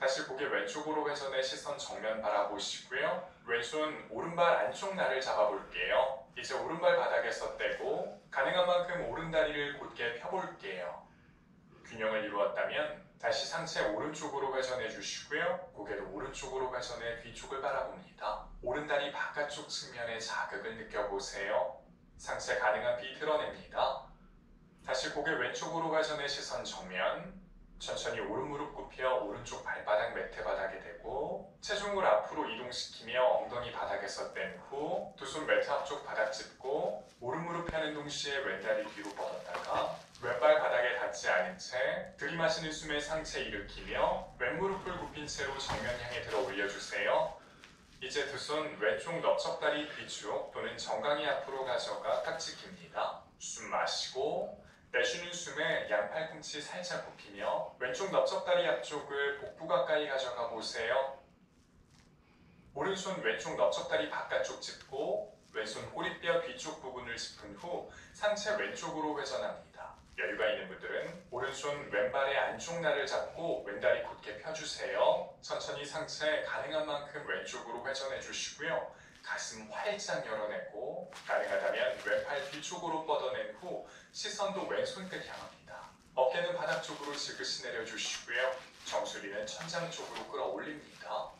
다시 고개 왼쪽으로 회전해 시선 정면 바라보시고요. 왼손 오른발 안쪽 날을 잡아볼게요. 이제 오른발 바닥에서 떼고 가능한 만큼 오른 다리를 곧게 펴볼게요. 균형을 이루었다면 다시 상체 오른쪽으로 회전해 주시고요. 고개도 오른쪽으로 회전해 뒤쪽을 바라봅니다. 오른다리 바깥쪽 측면의 자극을 느껴보세요. 상체 가능한 비틀어냅니다. 다시 고개 왼쪽으로 회전해 시선 정면 천천히 오른 무릎 굽혀 오른쪽 발바닥 매트 바닥에 대고 체중을 앞으로 이동시키며 엉덩이 바닥에서 뗀 후 두 손 매트 앞쪽 바닥 짚고 오른 무릎 펴는 동시에 왼다리 뒤로 뻗었다가 왼발 바닥에 닿지 않은 채 들이마시는 숨에 상체 일으키며 왼무릎을 굽힌 채로 정면 향해 들어 올려주세요. 이제 두 손 왼쪽 넓적다리 뒤쪽 또는 정강이 앞으로 가져가 깍지 깁니다. 숨 마시고 내쉬는 숨에 양 팔꿈치 살짝 굽히며 왼쪽 넓적다리 앞쪽을 복부 가까이 가져가 보세요. 오른손 왼쪽 넓적다리 바깥쪽 짚고 왼손 꼬리뼈 뒤쪽 부분을 짚은 후 상체 왼쪽으로 회전합니다. 여유가 있는 분들은 오른손 왼발의 안쪽 날을 잡고 왼다리 곧게 펴주세요. 천천히 상체 가능한 만큼 왼쪽으로 회전해 주시고요. 가슴 활짝 열어내고 가능하다면 왼팔 뒤쪽으로 뻗어낸 후 시선도 왼손 끝 향합니다. 어깨는 바닥 쪽으로 지그시 내려주시고요. 정수리는 천장 쪽으로 끌어올립니다.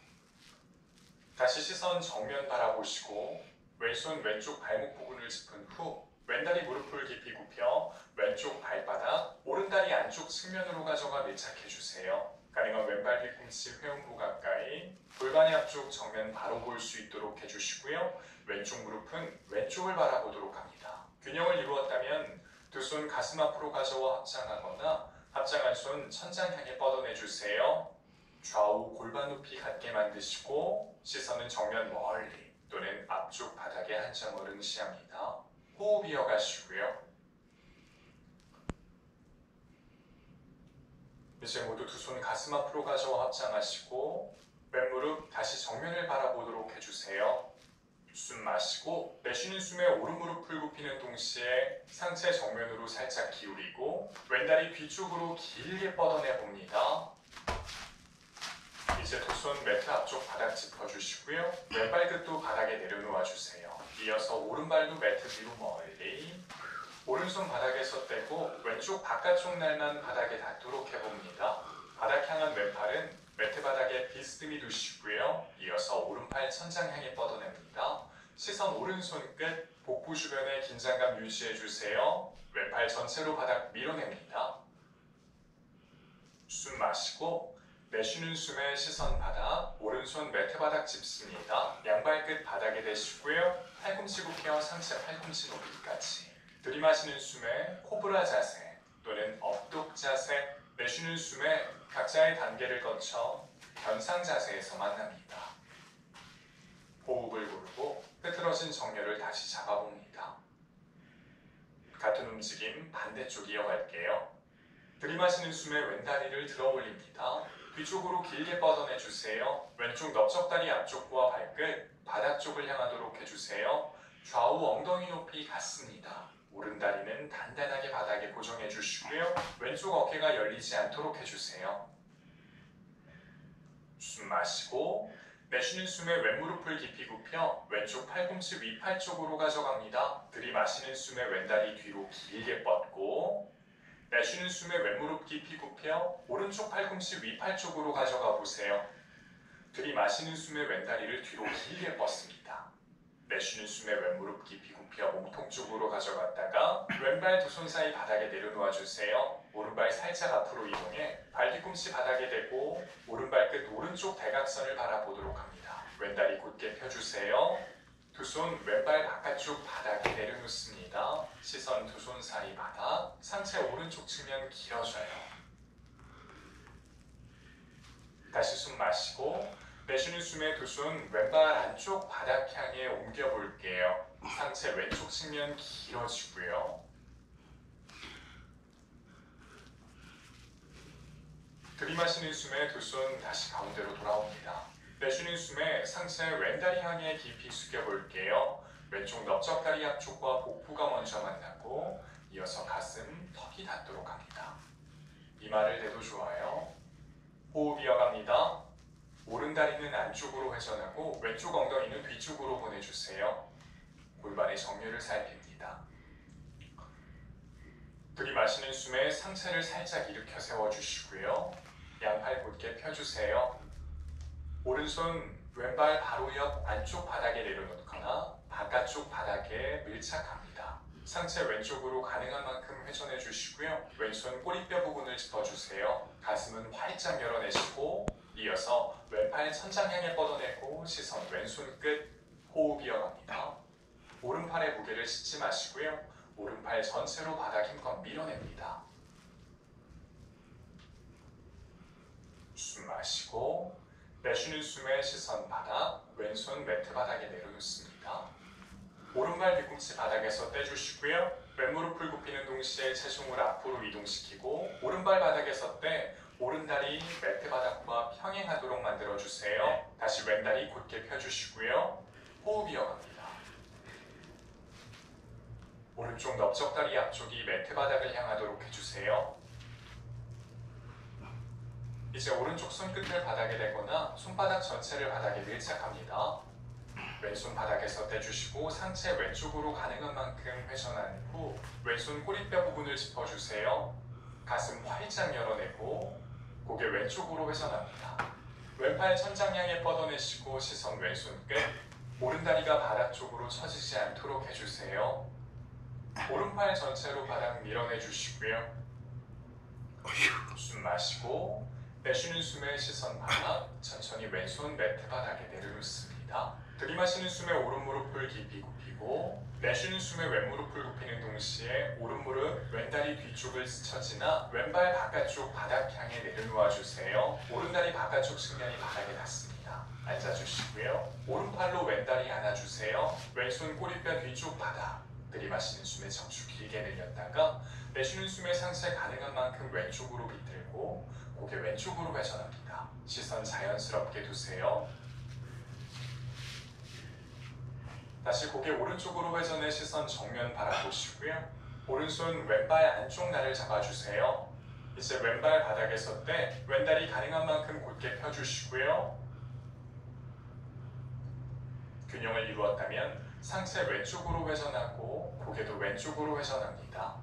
다시 시선 정면 바라보시고 왼손 왼쪽 발목 부분을 짚은 후 왼다리 무릎을 깊이 굽혀 왼쪽 발바닥 오른다리 안쪽 측면으로 가져가 밀착해 주세요. 가능한 왼발 뒤꿈치 회음부 가까이 골반의 앞쪽 정면 바로 볼 수 있도록 해주시고요. 왼쪽 무릎은 왼쪽을 바라보도록 합니다. 균형을 이루었다면 두 손 가슴 앞으로 가져와 합장하거나 합장한 손 천장 향해 뻗어내 주세요. 좌우 골반 높이 같게 만드시고 시선은 정면 멀리 또는 앞쪽 바닥에 한 점을 응시합니다. 호흡 이어가시고요. 이제 모두 두 손 가슴 앞으로 가져와 합장하시고 왼무릎 다시 정면을 바라보도록 해주세요. 숨 마시고 내쉬는 숨에 오른 무릎을 굽히는 동시에 상체 정면으로 살짝 기울이고 왼다리 뒤쪽으로 길게 뻗어내 봅니다. 이제 두 손 매트 앞쪽 바닥 짚어주시고요. 왼발 끝도 바닥에 내려놓아 주세요. 이어서 오른발도 매트 뒤로 멀리 오른손 바닥에서 떼고 왼쪽 바깥쪽 날만 바닥에 닿도록 해봅니다. 바닥 향한 왼팔은 매트 바닥에 비스듬히 두시고요. 이어서 오른팔 천장 향해 뻗어냅니다. 시선 오른손 끝 복부 주변에 긴장감 유지해주세요. 왼팔 전체로 바닥 밀어냅니다. 숨 마시고 내쉬는 숨에 시선 바닥, 오른손 매트 바닥 짚습니다. 양발 끝 바닥에 대시고요. 팔꿈치 굽혀 상체 팔꿈치 높이까지. 들이마시는 숨에 코브라 자세 또는 업독 자세, 내쉬는 숨에 각자의 단계를 거쳐 변상 자세에서 만납니다. 호흡을 고르고 흐트러진 정렬을 다시 잡아봅니다. 같은 움직임 반대쪽 이어갈게요. 들이마시는 숨에 왼다리를 들어 올립니다. 뒤쪽으로 길게 뻗어내 주세요. 왼쪽 넓적다리 앞쪽과 발끝, 바닥 쪽을 향하도록 해주세요. 좌우 엉덩이 높이 같습니다. 오른다리는 단단하게 바닥에 고정해 주시고요. 왼쪽 어깨가 열리지 않도록 해주세요. 숨 마시고 내쉬는 숨에 왼무릎을 깊이 굽혀 왼쪽 팔꿈치 위팔 쪽으로 가져갑니다. 들이마시는 숨에 왼다리 뒤로 길게 뻗고 내쉬는 숨에 왼무릎 깊이 굽혀 오른쪽 팔꿈치 위팔 쪽으로 가져가 보세요. 들이마시는 숨에 왼다리를 뒤로 길게 뻗습니다. 내쉬는 숨에 왼무릎 깊이 굽혀 몸통 쪽으로 가져갔다가 왼발 두 손 사이 바닥에 내려놓아 주세요. 오른발 살짝 앞으로 이동해 발 뒤꿈치 바닥에 대고 오른발 끝 오른쪽 대각선을 바라보도록 합니다. 왼다리 곧게 펴주세요. 두 손 왼발 바깥쪽 바닥에 내려놓습니다. 시선 두 손 사이 바닥, 상체 오른쪽 측면 길어져요. 다시 숨 마시고 내쉬는 숨에 두손 왼발 안쪽 바닥 향해 옮겨 볼게요. 상체 왼쪽 측면 길어지고요. 들이마시는 숨에 두 손 다시 가운데로 돌아옵니다. 내쉬는 숨에 상체 왼다리 향해 깊이 숙여 볼게요. 왼쪽 넓적다리 앞쪽과 복부가 먼저 만나고 이어서 가슴, 턱이 닿도록 합니다. 이마를 대도 좋아요. 호흡 이어갑니다. 안쪽으로 회전하고 왼쪽 엉덩이는 뒤쪽으로 보내주세요. 골반의 정렬을 살핍니다. 들이마시는 숨에 상체를 살짝 일으켜 세워주시고요. 양팔 곧게 펴주세요. 오른손 왼발 바로 옆 안쪽 바닥에 내려놓거나 바깥쪽 바닥에 밀착합니다. 상체 왼쪽으로 가능한 만큼 회전해 주시고요. 왼손 꼬리뼈 부분을 짚어주세요. 가슴은 활짝 열어내시고 이어서 왼팔 천장 향해 뻗어내고 시선 왼손 끝 호흡 이어갑니다. 오른팔의 무게를 싣지 마시고요. 오른팔 전체로 바닥 힘껏 밀어냅니다. 숨 마시고 내쉬는 숨에 시선 바닥, 왼손 매트 바닥에 내려놓습니다. 오른발 뒤꿈치 바닥에서 떼주시고요. 왼무릎을 굽히는 동시에 체중을 앞으로 이동시키고 오른발 바닥에 섰때 오른다리 매트 바닥과 평행하도록 만들어주세요. 다시 왼다리 곧게 펴주시고요. 호흡 이어갑니다. 오른쪽 넓적다리 앞쪽이 매트 바닥을 향하도록 해주세요. 이제 오른쪽 손끝을 바닥에 대거나 손바닥 전체를 바닥에 밀착합니다. 왼손 바닥에서 떼주시고 상체 왼쪽으로 가능한 만큼 회전한 후 왼손 꼬리뼈 부분을 짚어주세요. 가슴 활짝 열어내고 고개 왼쪽으로 회전합니다. 왼팔 천장 향해 뻗어내시고 시선 왼손 끝 오른다리가 바닥 쪽으로 처지지 않도록 해주세요. 오른팔 전체로 바닥 밀어내주시고요. 숨 마시고 내쉬는 숨에 시선 바닥 천천히 왼손 매트 바닥에 내려놓습니다. 들이마시는 숨에 오른 무릎을 깊이 굽히고 내쉬는 숨에 왼 무릎을 굽히는 동시에 오른 무릎 왼 다리 뒤쪽을 스쳐지나 왼발 바깥쪽 바닥 향해 내려놓아 주세요. 오른다리 바깥쪽 측면이 바닥에 닿습니다. 앉아주시고요. 오른팔로 왼다리 안아주세요. 왼손 꼬리뼈 뒤쪽 바닥 들이마시는 숨에 척추 길게 늘렸다가 내쉬는 숨에 상체 가능한 만큼 왼쪽으로 비틀고 고개 왼쪽으로 회전합니다. 시선 자연스럽게 두세요. 다시 고개 오른쪽으로 회전해 시선 정면 바라보시고요. 오른손 왼발 안쪽 날을 잡아주세요. 이제 왼발 바닥에 섰때 왼다리 가능한 만큼 곧게 펴주시고요. 균형을 이루었다면 상체 왼쪽으로 회전하고 고개도 왼쪽으로 회전합니다.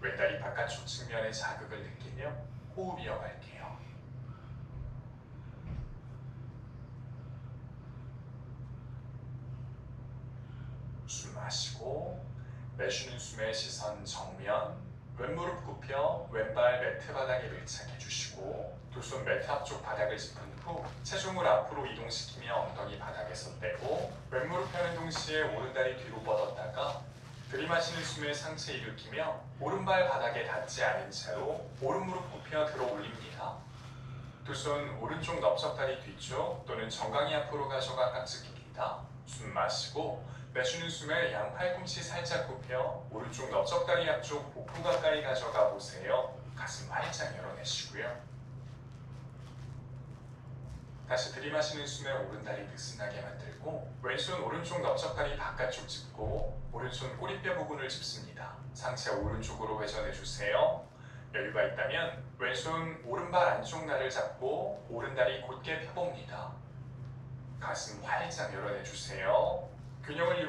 왼다리 바깥쪽 측면의 자극을 느끼며 호흡 이어갈게요. 숨 마시고 내쉬는 숨에 시선 정면 왼무릎 굽혀 왼발 매트 바닥에 밀착해 주시고 두 손 매트 앞쪽 바닥을 짚은 후 체중을 앞으로 이동시키며 엉덩이 바닥에서 떼고 왼무릎 펴는 동시에 오른다리 뒤로 뻗었다가 들이마시는 숨에 상체 일으키며 오른발 바닥에 닿지 않은 채로 오른무릎 굽혀 들어 올립니다. 두 손 오른쪽 넓적다리 뒤쪽 또는 정강이 앞으로 가져가 깍지 낍니다. 숨 마시고 내쉬는 숨에 양 팔꿈치 살짝 굽혀 오른쪽 넓적다리 앞쪽 복부 가까이 가져가 보세요. 가슴 활짝 열어내시고요. 다시 들이마시는 숨에 오른다리 느슨하게 만들고 왼손 오른쪽 넓적다리 바깥쪽 짚고 오른손 꼬리뼈 부분을 짚습니다. 상체 오른쪽으로 회전해 주세요. 여유가 있다면 왼손 오른발 안쪽 날을 잡고 오른다리 곧게 펴봅니다. 가슴 활짝 열어내 주세요. 균형을 이루어